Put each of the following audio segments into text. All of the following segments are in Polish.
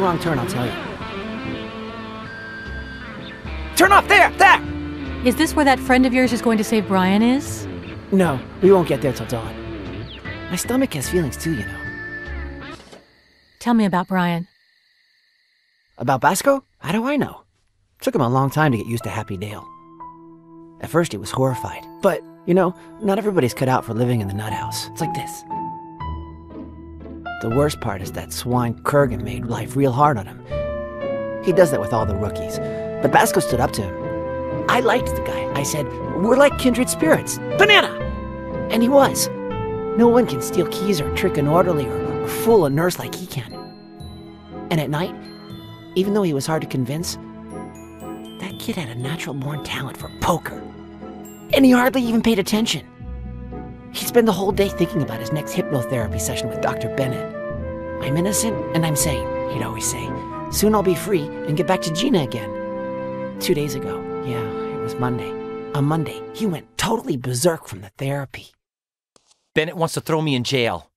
If you make a wrong turn, I'll tell you. Turn off there! There! Is this where that friend of yours is going to save Brian is? No, we won't get there till dawn. My stomach has feelings too, you know. Tell me about Brian. About Basco? How do I know? Took him a long time to get used to Happy Dale. At first, he was horrified. But, you know, not everybody's cut out for living in the nut house. It's like this. The worst part is that swine Kurgan made life real hard on him. He does that with all the rookies. But Basco stood up to him. I liked the guy. I said, We're like kindred spirits. Banana! And he was. No one can steal keys or trick an orderly or, fool a nurse like he can. And at night, even though he was hard to convince, that kid had a natural born talent for poker. And he hardly even paid attention. He'd spend the whole day thinking about his next hypnotherapy session with Dr. Bennett. I'm innocent and I'm sane, he'd always say. Soon I'll be free and get back to Gina again. Two days ago, yeah, it was Monday. On Monday, he went totally berserk from the therapy. Bennett wants to throw me in jail.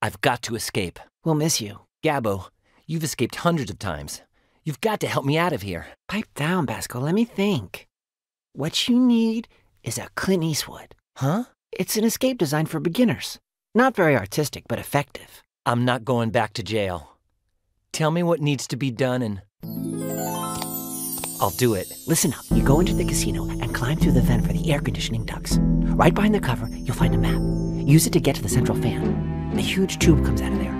I've got to escape. We'll miss you. Gabbo, you've escaped hundreds of times. You've got to help me out of here. Pipe down, Basco. Let me think. What you need is a Clint Eastwood. Huh? It's an escape designed for beginners. Not very artistic, but effective. I'm not going back to jail. Tell me what needs to be done and. I'll do it. Listen up. You go into the casino and climb through the vent for the air conditioning ducts. Right behind the cover, you'll find a map. Use it to get to the central fan. A huge tube comes out of there.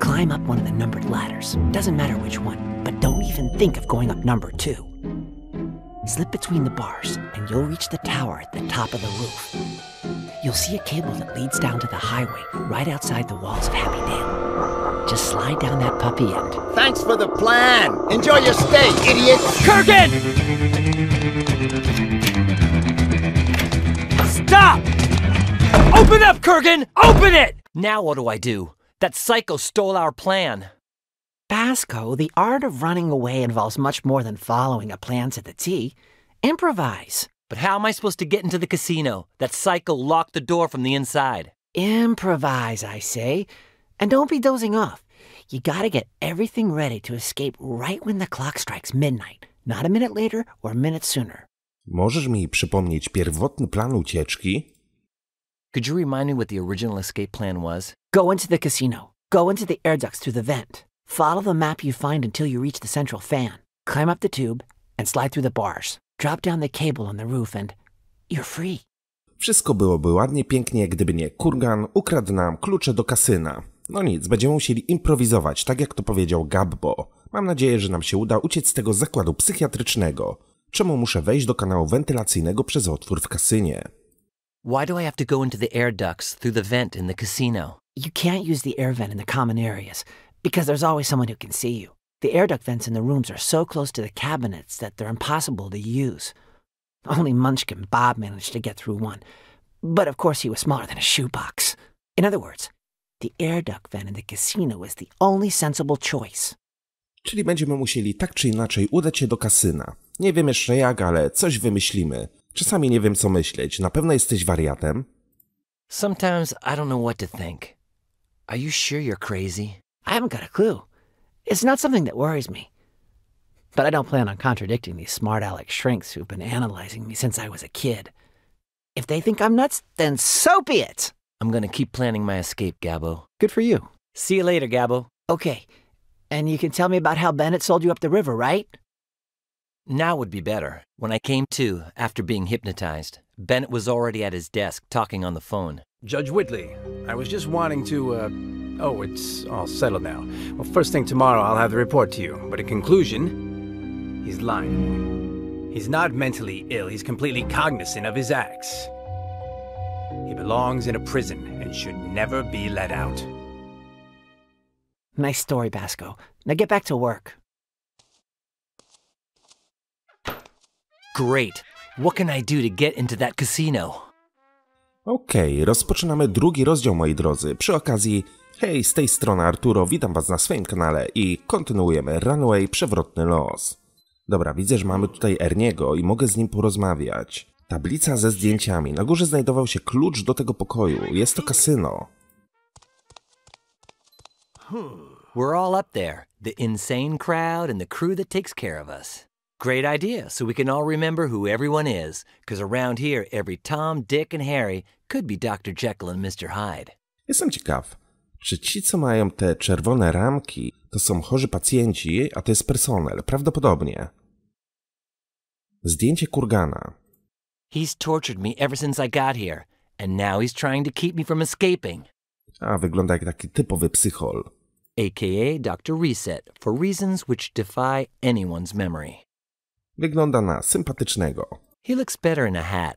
Climb up one of the numbered ladders. Doesn't matter which one, but don't even think of going up number two. Slip between the bars, and you'll reach the tower at the top of the roof. You'll see a cable that leads down to the highway right outside the walls of Happy Dale. Just slide down that puppy end. Thanks for the plan. Enjoy your stay, idiot. Kurgan! Stop! Open up, Kurgan! Open it! Now what do I do? That psycho stole our plan. Basco, the art of running away involves much more than following a plan to the T. Improvise. But how am I supposed to get into the casino? That psycho locked the door from the inside. Improvise, I say. And don't be dozing off. You gotta get everything ready to escape right when the clock strikes midnight, not a minute later or a minute sooner. Możesz mi przypomnieć pierwotny plan ucieczki? Could you remind me what the original escape plan was? Go into the casino. Go into the air ducts through the vent. Follow the map you find until you reach the central fan. Climb up the tube and slide through the bars. Drop down the cable on the roof and you're free. Wszystko byłoby ładnie, pięknie, gdyby nie Kurgan ukradł nam klucze do kasyna. No nic, będziemy musieli improwizować, tak jak to powiedział Gabbo. Mam nadzieję, że nam się uda uciec z tego zakładu psychiatrycznego. Czemu muszę wejść do kanału wentylacyjnego przez otwór w kasynie? Why do I have to go into the air ducts through the vent in the casino? You can't use the air vent in the common areas because there's always someone who can see you. The air duct vents in the rooms are so close to the cabinets that they're impossible to use. Only Munchkin Bob managed to get through one. But of course, he was smaller than a shoebox. In other words, the air duct vent in the casino was the only sensible choice. Czyli będziemy musieli tak czy inaczej udać się do kasyna. Nie wiem jeszcze jak, ale coś wymyślimy. Czasami nie wiem co myśleć. Na pewno jesteś wariatem? Sometimes I don't know what to think. Are you sure you're crazy? I haven't got a clue. It's not something that worries me. But I don't plan on contradicting these smart aleck shrinks who've been analyzing me since I was a kid. If they think I'm nuts, then so be it. I'm gonna keep planning my escape, Gabbo. Good for you. See you later, Gabbo. Okay. And you can tell me about how Bennett sold you up the river, right? Now would be better. When I came to, after being hypnotized, Bennett was already at his desk talking on the phone. Judge Whitley, I was just wanting to, uh. Oh, it's all settled now. Well, first thing tomorrow, I'll have the report to you. But in conclusion, he's lying. He's not mentally ill, he's completely cognizant of his acts. He belongs in a prison and should never be let out. Nice story, Basco. Now get back to work. Great. What can I do to get into that casino? Okej, rozpoczynamy drugi rozdział, moi drodzy. Przy okazji, hej, z tej strony Arturo, witam was na swoim kanale i kontynuujemy Runway Przewrotny Los. Dobra, widzę, że mamy tutaj Erniego i mogę z nim porozmawiać. Tablica ze zdjęciami. Na górze znajdował się klucz do tego pokoju. Jest to kasyno. We're all up there the insane crowd and the crew that takes care of us. Great idea, so we can all remember who everyone is, because around here, every Tom, Dick, and Harry could be Dr. Jekyll and Mr. Hyde. Jestem ciekaw, czy ci, co mają te czerwone ramki, to są chorzy pacjenci, a to jest personel. Prawdopodobnie. Zdjęcie kurgana. He's tortured me ever since I got here, and now he's trying to keep me from escaping. A, wygląda jak taki typowy psychol. AKA Dr. Reset, for reasons which defy anyone's memory. Wygląda na sympatycznego. He looks better in a hat.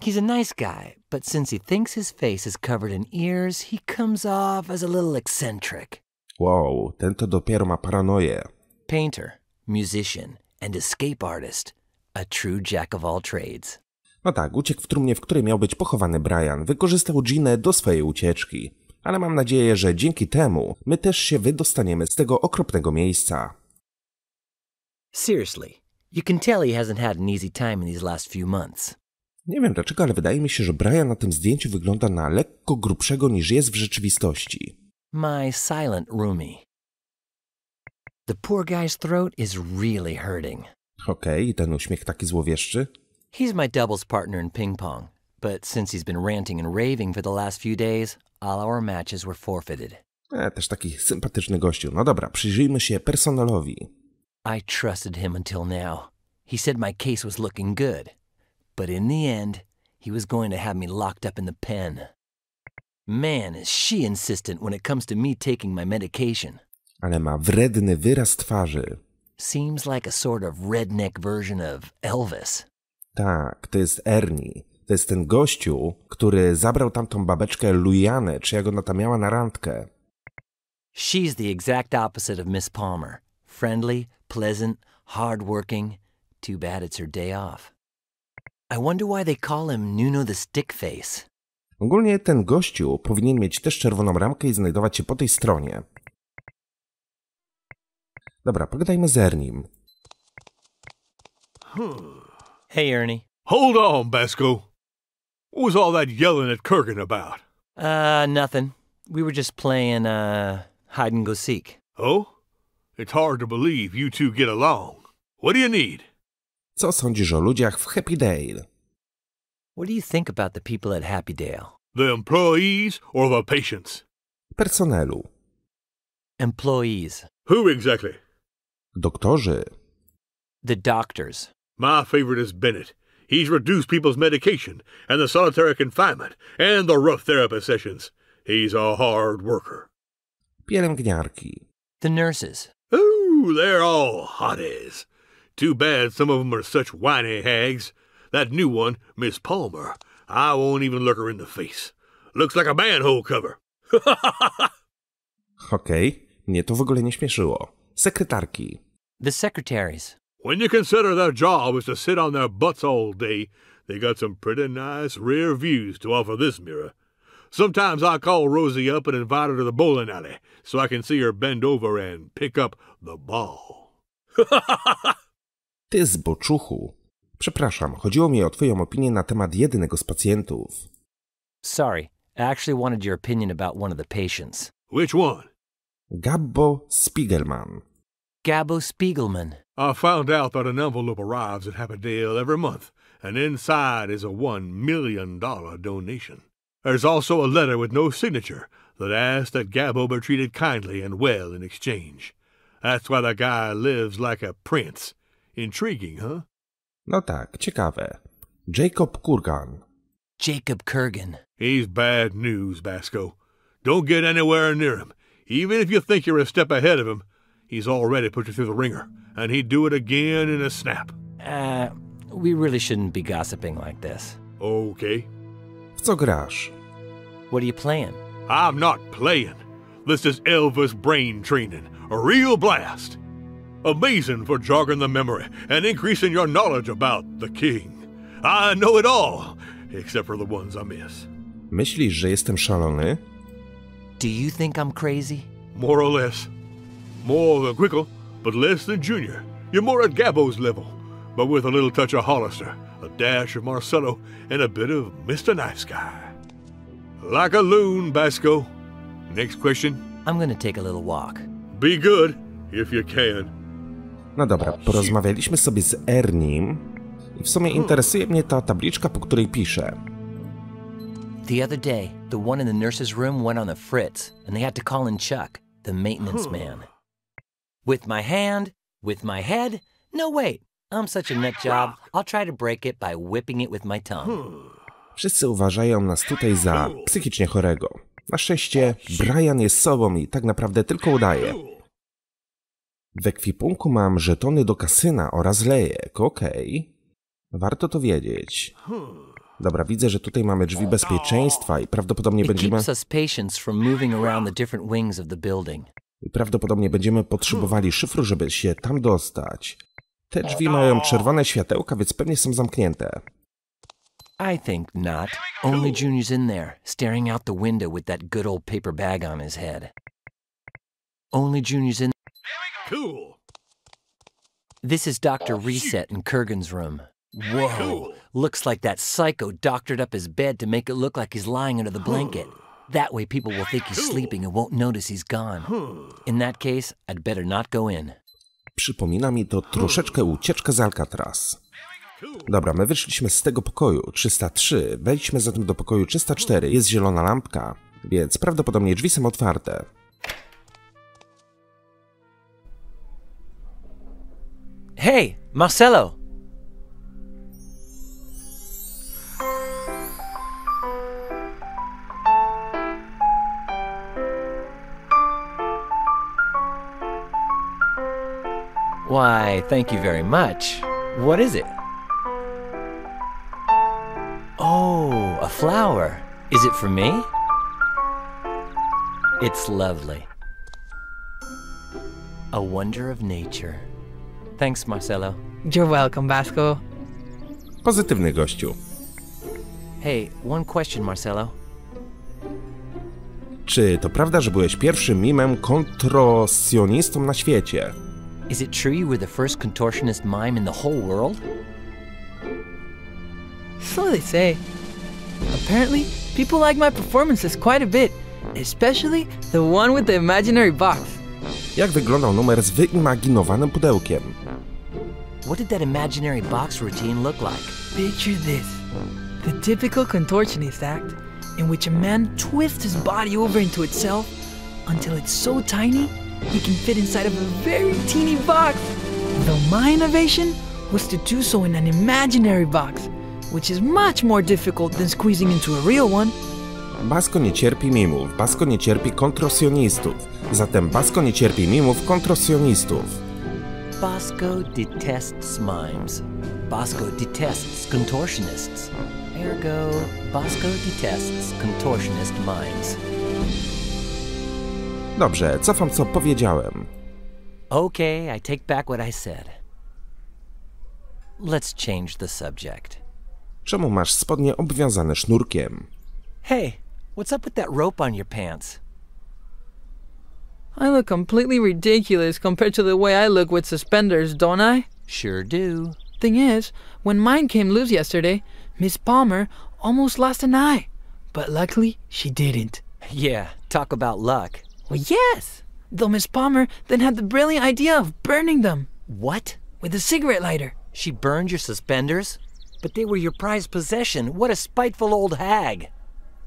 He's a nice guy, but since he thinks his face is covered in ears, he comes off as a little eccentric. Wow, ten to dopiero ma paranoję. Painter, musician, and escape artist. A true jack of all trades. No tak, uciekł w trumnie, w której miał być pochowany Brian. Wykorzystał Ginę do swojej ucieczki. Ale mam nadzieję, że dzięki temu my też się wydostaniemy z tego okropnego miejsca. Seriously, you can tell he hasn't had an easy time in these last few months. Nie wiem dlaczego, ale wydaje mi się, że Brian na tym zdjęciu wygląda na lekko grubszego niż jest w rzeczywistości. My silent roomie. The poor guy's throat is really hurting. Okej, i ten uśmiech taki złowieszczy? He's my doubles partner in ping pong, but since he's been ranting and raving for the last few days, all our matches were forfeited. E, też taki sympatyczny gościu. No dobra, przyjrzyjmy się personelowi. I trusted him until now. He said my case was looking good, but in the end, he was going to have me locked up in the pen. Man, is she insistent when it comes to me taking my medication. Ale ma wredny wyraz twarzy. Seems like a sort of redneck version of Elvis. Tak, to jest Ernie. To jest ten gościu, który zabrał tamtą babeczkę Lujanę, czy jak ona tam miała na randkę. She's the exact opposite of Miss Palmer. Friendly, pleasant, hardworking. Too bad it's her day off. I wonder why they call him Nuno the Stickface. Ogólnie ten gościu powinien mieć też czerwoną ramkę i znajdować się po tej stronie. Dobra, pogadajmy z Ernim. Hey, Ernie. Hold on, Basco. What was all that yelling at Kurgan about? Uh, nothing. We were just playing, uh, hide and go seek. Oh? It's hard to believe you two get along. What do you need? Co sądzisz o ludziach w Happy Dale? What do you think about the people at Happydale? The employees or the patients? Personelu. Employees. Who exactly? Doktorzy. The doctors. My favorite is Bennett. He's reduced people's medication, and the solitary confinement, and the rough therapy sessions. He's a hard worker. Pielęgniarki. The nurses. Ooh, they're all hotties. Too bad some of of 'em are such whiny hags. That new one, Miss Palmer, I won't even look her in the face. Looks like a manhole cover. Okej, mnie to w ogóle nie śmieszyło. Sekretarki. The secretaries. When you consider their job is to sit on their butts all day, they got some pretty nice rear views to offer this mirror. Sometimes I call Rosie up and invite her to the bowling alley so I can see her bend over and pick up the ball. Ty zboczuchu. Przepraszam, chodziło mi o twoją opinię na temat jednego z pacjentów. Sorry, I actually wanted your opinion about one of the patients. Which one? Gabbo Spiegelman. Gabo Spiegelman. I found out that an envelope arrives at Happydale every month, and inside is a one million dollar donation. There's also a letter with no signature that asks that Gabbo be treated kindly and well in exchange. That's why the guy lives like a prince. Intriguing, huh? No tak, ciekawe. Jacob Kurgan. Jacob Kurgan. He's bad news, Basco. Don't get anywhere near him. Even if you think you're a step ahead of him, he's already put you through the ringer, and he'd do it again in a snap. Uh, we really shouldn't be gossiping like this. Okay. W co grasz? What are you playing? I'm not playing. This is Elvis brain training, a real blast. Amazing for jogging the memory and increasing your knowledge about the king. I know it all, except for the ones I miss. Myślisz, że jestem szalony? Do you think I'm crazy? More or less. More than Quickle, but less than Junior. You're more at Gabbo's level. but with a little touch of Hollister, a dash of Marcello, and a bit of Mr. Nice Guy. Like a loon, Basco. Next question. I'm gonna take a little walk. Be good, if you can. No dobra, porozmawialiśmy sobie z Ernim i w sumie interesuje mnie ta tabliczka, po której pisze. The other day, the one in the nurse's room went on the fritz, and they had to call in Chuck, the maintenance man. With my hand, with my head. No, wait. I'm such a nut job. I'll try to break it by whipping it with my tongue. Wszyscy uważają nas tutaj za psychicznie chorego. Na szczęście Brian jest sobą i tak naprawdę tylko udaje. W ekwipunku mam żetony do kasyna oraz lejek, okej. Warto to wiedzieć. Dobra, widzę, że tutaj mamy drzwi bezpieczeństwa i prawdopodobnie będziemy, i prawdopodobnie będziemy potrzebowali szyfru, żeby się tam dostać. Te drzwi mają czerwone światełka, więc pewnie są zamknięte. I think not. Only Junior's in there, staring out the window with that good old paper bag on his head. Only Junior's in. Cool. This is Dr. Reset in Kurgan's room. Whoa. Looks like that psycho doctored up his bed to make it look like he's lying under the blanket. That way people will think he's sleeping and won't notice he's gone. In that case, I'd better not go in. Przypomina mi to troszeczkę ucieczkę z Alcatraz. Dobra, my wyszliśmy z tego pokoju 303, wejdźmy zatem do pokoju 304, jest zielona lampka, więc prawdopodobnie drzwi są otwarte. Hey, Marcelo! Why, thank you very much. What is it? Oh, a flower. Is it for me? It's lovely. A wonder of nature. Thanks, Marcelo. You're welcome, Basco. Pozytywny gościu. Hey, one question, Marcelo. Czy to prawda, że byłeś pierwszym mimem kontrosjonistą na świecie? Is it true you were the first contortionist mime in the whole world? So they say. Apparently, people like my performances quite a bit, especially the one with the imaginary box. Jak wyglądał numer z wyimaginowanym pudełkiem? What did that imaginary box routine look like? Picture this the typical contortionist act, in which a man twists his body over into itself until it's so tiny he can fit inside of a very teeny box. Though my innovation was to do so in an imaginary box, which is much more difficult than squeezing into a real one. Basko nie cierpi mimów, Basko nie cierpi kontrosjonistów. Zatem Basko nie cierpi mimów kontrosjonistów. Bosco detests mimes. Bosco detests contortionists. Ergo, Bosco detests contortionist mimes. Dobrze, cofam co powiedziałem. Okay, I take back what I said. Let's change the subject. Czemu masz spodnie obwiązane sznurkiem? Hey, what's up with that rope on your pants? I look completely ridiculous compared to the way I look with suspenders, don't I? Sure do. Thing is, when mine came loose yesterday, Miss Palmer almost lost an eye. But luckily, she didn't. Yeah, talk about luck. Well, yes! Though Miss Palmer then had the brilliant idea of burning them What? with a cigarette lighter. She burned your suspenders? But they were your prized possession. What a spiteful old hag.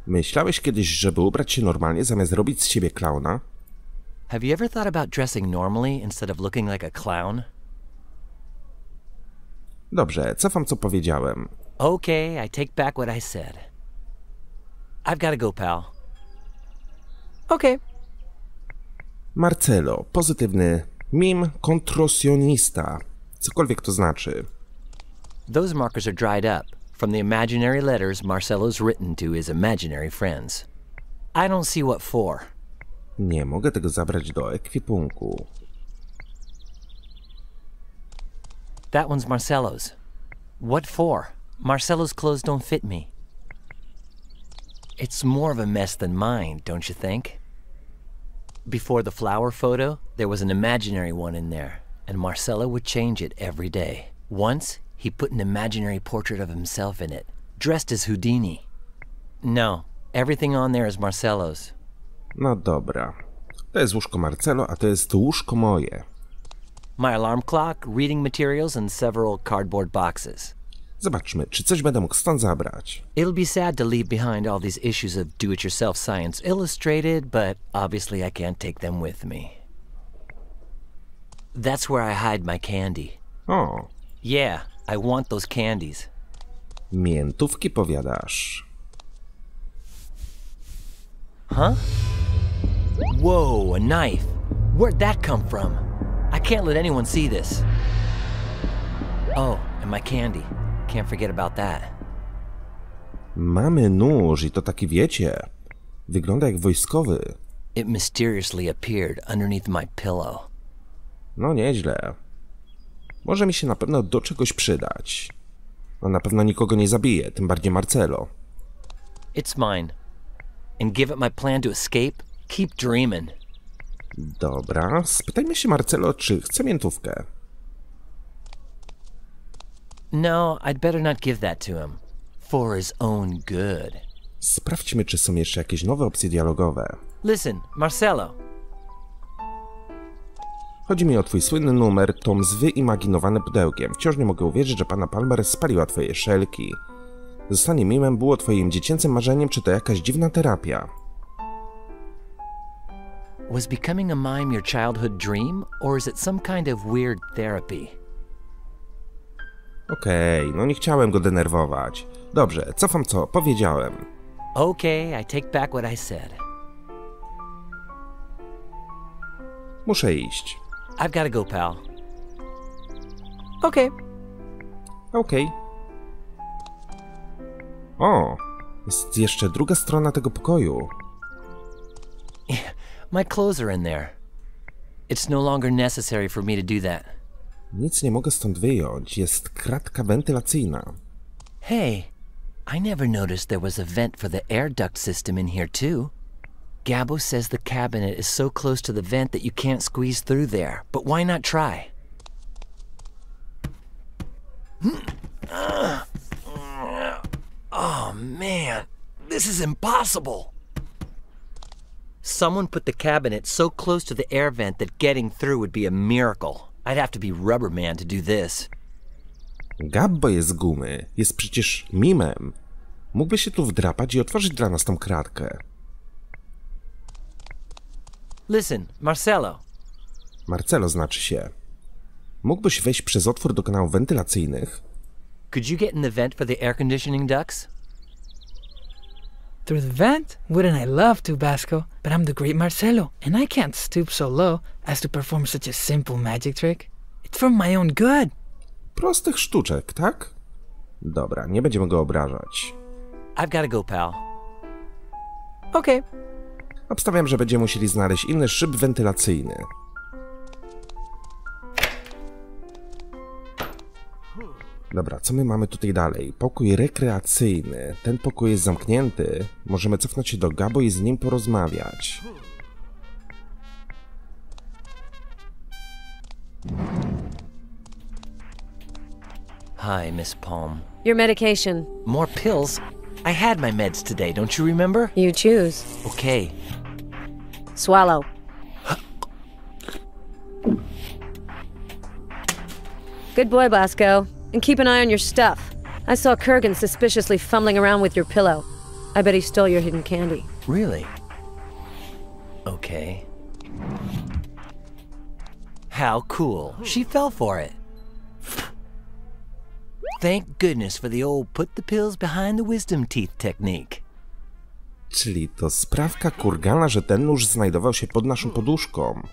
Myślałeś kiedyś, żeby ubrać się normalnie zamiast robić z siebie klauna? Have you ever thought about dressing normally instead of looking like a clown? Dobrze, cofam co powiedziałem. Okay, I take back what I said. I've got to go, pal. Okay, Marcelo, pozytywny mim kontrosjonista. Cokolwiek to znaczy. Those markers are dried up from the imaginary letters Marcelo's written to his imaginary friends. I don't see what for. Nie mogę tego zabrać do ekwipunku. That one's Marcelo's. What for? Marcelo's clothes don't fit me. It's more of a mess than mine, don't you think? Before the flower photo, there was an imaginary one in there, and Marcelo would change it every day. Once, he put an imaginary portrait of himself in it, dressed as Houdini. No, everything on there is Marcelo's. No dobra. To jest łóżko Marcelo, a to jest łóżko moje. My alarm clock, reading materials, and several cardboard boxes. Zobaczmy, czy coś będę mógł stąd zabrać. It'll be sad to leave behind all these issues of do it yourself science illustrated, but obviously I can't take them with me. That's where I hide my candy. O, Yeah, I want those candies. miętówki powiadasz. Huh? Whoa, a knife. Where'd that come from? I can't let anyone see this. Oh, and my candy. Can't forget about that. Mamy nóż i to taki wiecie. Wygląda jak wojskowy. It mysteriously appeared underneath my pillow. No nieźle. Może mi się na pewno do czegoś przydać. No na pewno nikogo nie zabije, tym bardziej Marcelo. It's mine. And give it my plan to escape? Keep dreaming. Dobra, spytajmy się Marcelo, czy chce miętówkę. No, I'd better not give that to him. For his own good. Sprawdźmy, czy są jeszcze jakieś nowe opcje dialogowe. Listen, Marcelo. Chodzi mi o twój słynny numer, tom z wyimaginowanym pudełkiem. Wciąż nie mogę uwierzyć, że pana Palmer spaliła twoje szelki. Zostanie mimem było twoim dziecięcym marzeniem, czy to jakaś dziwna terapia? Was becoming a mime your childhood dream, or is it some kind of weird therapy? Okej, no nie chciałem go denerwować. Dobrze, cofam co powiedziałem. Okay, I take back what I said. Muszę iść. I've gotta go, pal. Okay. Okej. O, jest jeszcze druga strona tego pokoju. My clothes are in there. It's no longer necessary for me to do that. Nic nie mogę stąd wyjąć. Jest kratka wentylacyjna. Hey, I never noticed there was a vent for the air duct system in here, too. Gabo says the cabinet is so close to the vent that you can't squeeze through there, but why not try? Hmm. Ah. Oh man, this is impossible. Someone put the cabinet so close to the air vent that getting through would be a miracle. I'd have to be Rubber Man to do this. Gabbo jest z gumy. Jest przecież mimem. Mógłby się tu wdrapać i otworzyć dla nas tą kratkę. Listen, Marcelo. Marcelo znaczy się. Mógłbyś wejść przez otwór do kanałów wentylacyjnych? Could you get in the vent for the air conditioning ducts? Through the vent? Wouldn't I love to, Basco? But I'm the great Marcelo, and I can't stoop so low as to perform such a simple magic trick. It's for my own good. Prostych sztuczek, tak? Dobra, nie będziemy go obrażać. I've gotta go, pal. Okay. Obstawiam, że będziemy musieli znaleźć inny szyb wentylacyjny. Dobra, co my mamy tutaj dalej? Pokój rekreacyjny. Ten pokój jest zamknięty. Możemy cofnąć się do Gabo i z nim porozmawiać. Hi, Miss Palm. Your medication. More pills? I had my meds today, don't you remember? You choose. Okay. Swallow. Good boy, Bosco. And keep an eye on your stuff. I saw Kurgan suspiciously fumbling around with your pillow. I bet he stole your hidden candy. Really? Okay. How cool. She fell for it. Thank goodness for the old put the pills behind the wisdom teeth technique. Czyli to sprawka kurgana, że ten nóż znajdował się pod naszą poduszką.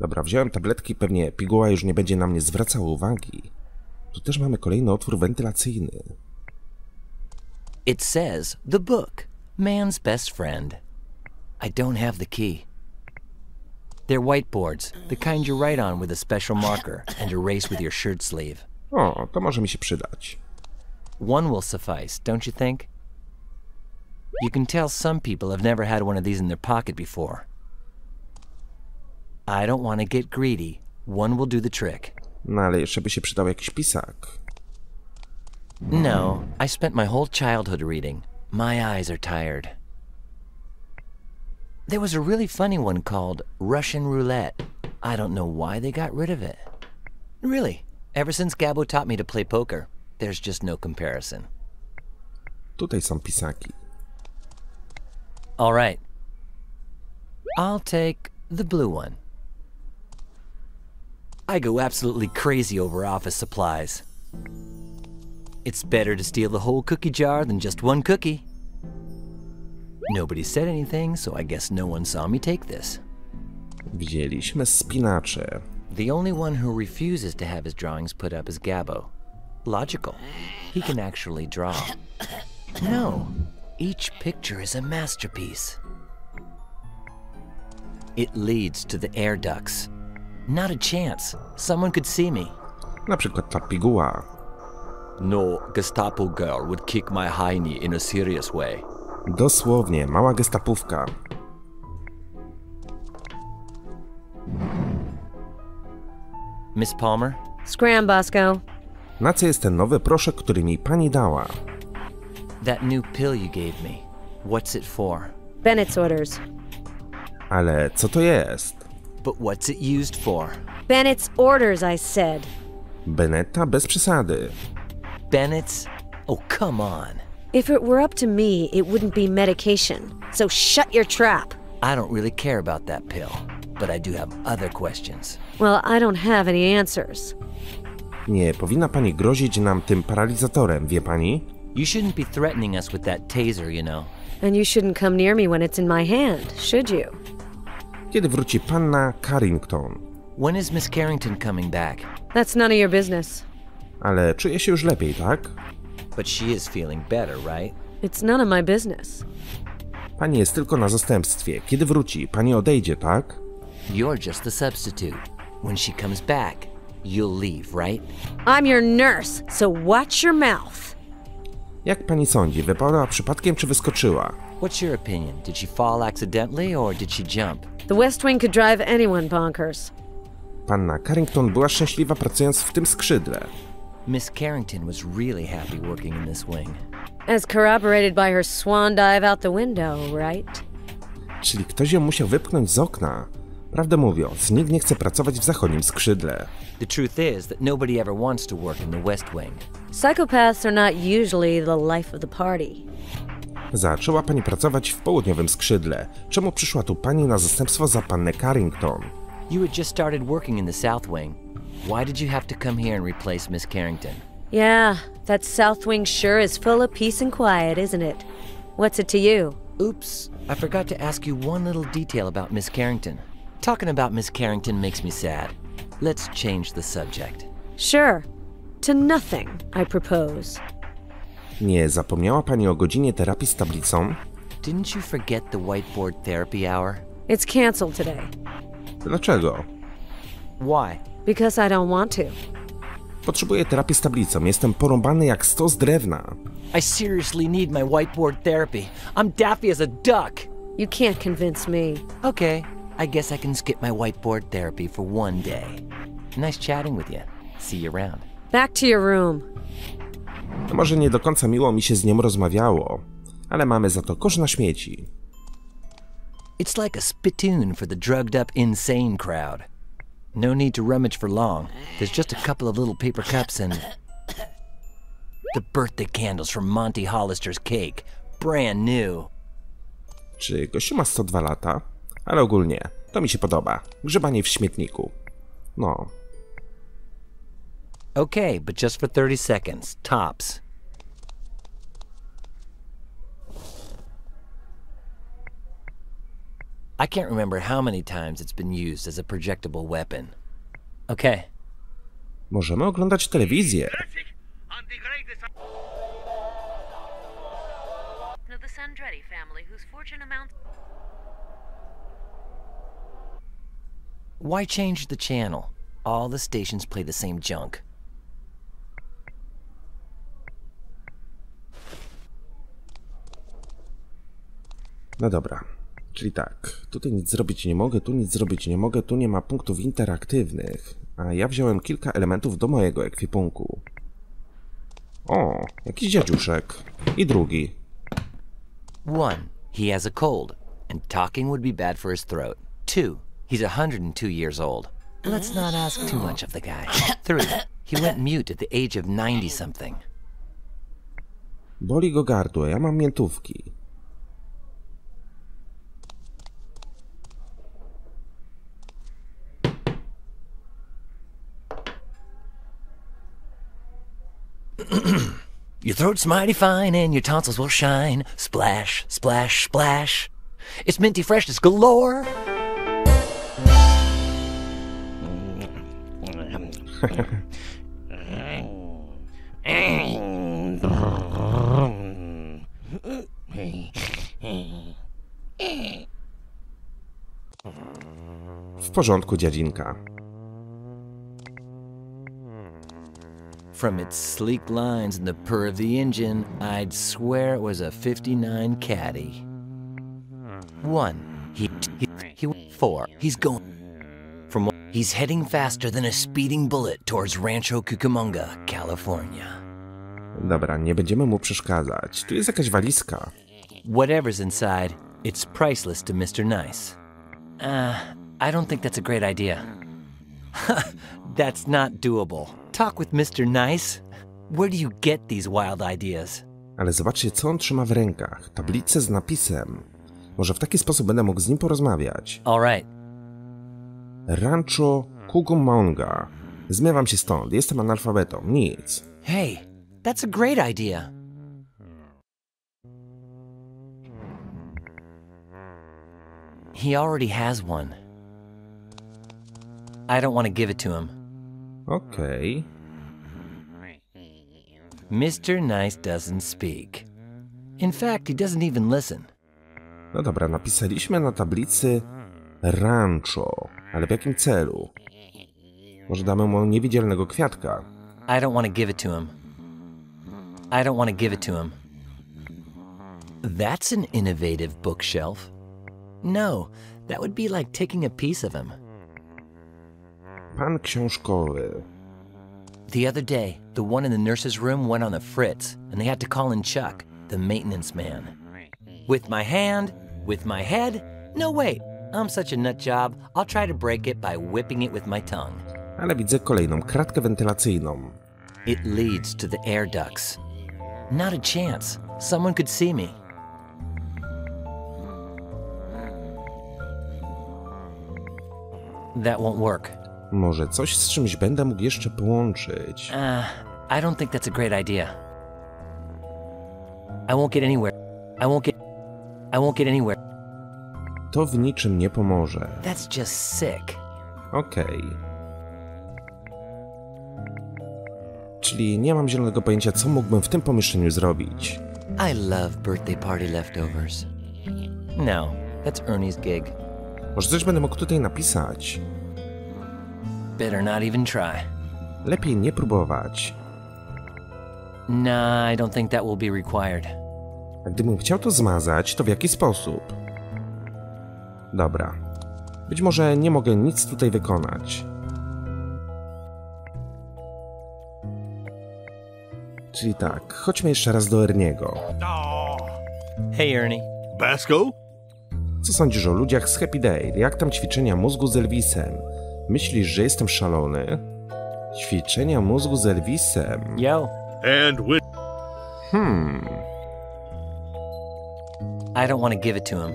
Dobra, wziąłem tabletki, pewnie piguła już nie będzie na mnie zwracała uwagi. Tu też mamy kolejny otwór wentylacyjny. It says the book, man's best friend. I don't have the key. They're whiteboards, the kind you write on with a special marker and erase with your shirt sleeve. O, to może mi się przydać. One will suffice, don't you think? You can tell some people have never had one of these in their pocket before. I don't want to get greedy. One will do the trick. No ale jeszcze by się przydał jakiś pisak. No, I spent my whole childhood reading. My eyes are tired. There was a really funny one called Russian Roulette. I don't know why they got rid of it. Really, ever since Gabo taught me to play poker, there's just no comparison. Tutaj są pisaki. All right. I'll take the blue one. I go absolutely crazy over office supplies. It's better to steal the whole cookie jar than just one cookie. Nobody said anything, so I guess no one saw me take this. Wzięliśmy spinacze. The only one who refuses to have his drawings put up is Gabo. Logical. He can actually draw. No, each picture is a masterpiece. It leads to the air ducts. Not a chance. Someone could see me. Na przykład ta piguła. No Gestapo girl would kick my hiney in a serious way. Dosłownie, mała gestapówka. Miss Palmer? Scram, Bosco. Na co jest ten nowy proszek, który mi pani dała? That new pill you gave me. What's it for? Bennett's orders. Ale co to jest? But what's it used for? Bennett's orders, I said. Benetta bez przesady. Bennett's? Oh, come on. If it were up to me, it wouldn't be medication. So shut your trap. I don't really care about that pill, but I do have other questions. Well, I don't have any answers. Nie powinna pani grozić nam tym paralizatorem, wie pani? You shouldn't be threatening us with that taser, you know. And you shouldn't come near me when it's in my hand, should you? Kiedy wróci panna Carrington? When is Miss Carrington coming back? That's none of your business. Ale czuje się już lepiej, tak? But she is feeling better, right? It's none of my business. Pani jest tylko na zastępstwie. Kiedy wróci, pani odejdzie, tak? You're just the substitute. When she comes back, you'll leave, right? I'm your nurse, so watch your mouth. Jak pani sądzi, wypadła przypadkiem czy wyskoczyła? What's your opinion? Did she fall accidentally or did she jump? The West Wing could drive anyone bonkers. Panna Carrington była szczęśliwa pracując w tym skrzydle. Miss Carrington was really happy working in this wing. As corroborated by her swan dive out the window, right? Czyli ktoś ją musiał wypchnąć z okna. Prawdę mówiąc, nikt nie chce pracować w zachodnim skrzydle. The truth is that nobody ever wants to work in the West Wing. Psychopaths are not usually the life of the party. Zaczęła pani pracować w południowym skrzydle. Czemu przyszła tu pani na zastępstwo za pannę Carrington? You had just started working in the South Wing. Why did you have to come here and replace Miss Carrington? Yeah, that South Wing sure is full of peace and quiet, isn't it? What's it to you? Oops, I forgot to ask you one little detail about Miss Carrington. Talking about Miss Carrington makes me sad. Let's change the subject. Sure. To nothing, I propose. Nie zapomniała pani o godzinie terapii z tablicą? Didn't you forget the whiteboard therapy hour? It's canceled today. Dlaczego? Why? Because I don't want to. Potrzebuję terapii z tablicą. Jestem porąbany jak stos drewna. I seriously need my whiteboard therapy. I'm daffy as a duck. You can't convince me. Okay, I guess I can skip my whiteboard therapy for one day. Nice chatting with you. See you around. Back to your room. Może nie do końca miło mi się z nią rozmawiało, ale mamy za to kosz na śmieci. It's like a spittoon for the drugged up, insane crowd. No need to rummage for long. There's just a couple of little paper cups and. The birthday candles from Monty Hollister's cake. Brand new. Czy gościu ma 102 lata? Ale ogólnie, to mi się podoba. Grzebanie w śmietniku. No, Okay, but just for 30 seconds, tops. I can't remember how many times it's been used as a projectable weapon. Okay, możemy oglądać telewizję. of the Sandretti family whose fortune amounts why change the channel? All the stations play the same junk. No dobra. Czyli tak, tutaj nic zrobić nie mogę, tu nic zrobić nie mogę, tu nie ma punktów interaktywnych. A ja wziąłem kilka elementów do mojego ekwipunku. O, jakiś dziadziuszek. I drugi. One, he has a cold, and talking would be bad for his throat. Two, he's 102 years old. Let's not ask too much of the guy. Three, he went mute at the age of 90 something. Boli go gardło, ja mam miętówki. Your throat's mighty fine and your tonsils will shine. Splash, splash, splash. It's minty freshness galore. W porządku, dziadzinka. From its sleek lines and the purr of the engine, I'd swear it was a 59 Caddy. One, he, he, he, four, he's going. From he's heading faster than a speeding bullet towards Rancho Cucamonga, California. Dobra, nie będziemy mu przeszkadzać. Tu jest jakaś walizka. Whatever's inside, it's priceless to Mr. Nice. Uh, I don't think that's a great idea. that's not doable. Talk with Mr. Nice? Where do you get these wild ideas? Ale zobaczcie, co on trzyma w rękach. Tablicę z napisem. Może w taki sposób będę mógł z nim porozmawiać. All right. Rancho Cucamonga. Zmywam się stąd. Jestem analfabetą. Nic. Hey, that's a great idea. He already has one. I don't want to give it to him. Okay. Mr. Nice doesn't speak. In fact, he doesn't even listen. No dobra, napisaliśmy na tablicy rancho. Ale w jakim celu? Może damy mu niewidzialnego kwiatka? I don't want to give it to him. I don't want to give it to him. That's an innovative bookshelf. No, that would be like taking a piece of him. Pan książkowy. The other day, the one in the nurse's room went on the fritz, and they had to call in Chuck, the maintenance man. With my hand, with my head? No, wait, I'm such a nut job, I'll try to break it by whipping it with my tongue. Ale widzę kolejną kratkę wentylacyjną. It leads to the air ducts. Not a chance. Someone could see me. That won't work. Może coś z czymś będę mógł jeszcze połączyć. Uh, I don't think that's a great idea. I won't get anywhere. I won't get. I won't get anywhere. To w niczym nie pomoże. That's just sick. Okej. Czyli nie mam zielonego pojęcia, co mógłbym w tym pomieszczeniu zrobić. I love birthday party leftovers. No, that's Ernie's gig. Może coś będę mógł tutaj napisać. Better not even try. Lepiej nie próbować. Nah, I don't think that will be required. A gdybym chciał to zmazać, to w jaki sposób? Dobra. Być może nie mogę nic tutaj wykonać. Czyli tak, chodźmy jeszcze raz do Erniego. Hey, Ernie. Basco? Co sądzisz o ludziach z Happy Day? Jak tam ćwiczenia mózgu z Elvisem? Myślisz, że jestem szalony? Ćwiczenia mózgu z Elvisem? Yo. And with Hmm, I don't want to give it to him.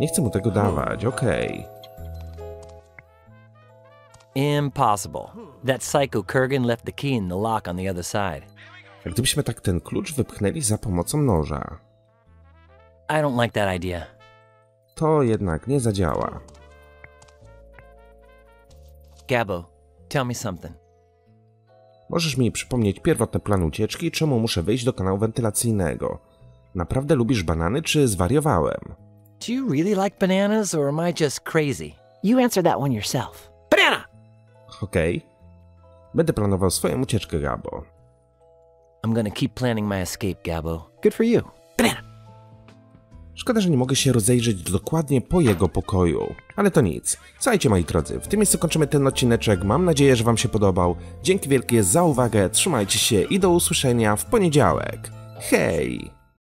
nie chcę mu tego dawać, okej. Impossible. That psycho Kurgan left the key in the lock on the other side. A gdybyśmy tak ten klucz wypchnęli za pomocą noża, I don't like that idea. to jednak nie zadziała. Gabbo, tell me something. Możesz mi przypomnieć pierwotny plan ucieczki i czemu muszę wyjść do kanału wentylacyjnego? Naprawdę lubisz banany, czy zwariowałem? Do you really like bananas, or am I just crazy? You answer that one yourself. Banana! Okej. Będę planował swoją ucieczkę, Gabo. I'm gonna keep planning my escape, Gabbo. Good for you. Szkoda, że nie mogę się rozejrzeć dokładnie po jego pokoju. Ale to nic. Słuchajcie moi drodzy, w tym miejscu kończymy ten odcineczek. Mam nadzieję, że wam się podobał. Dzięki wielkie za uwagę, trzymajcie się i do usłyszenia w poniedziałek. Hej!